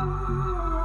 Oh.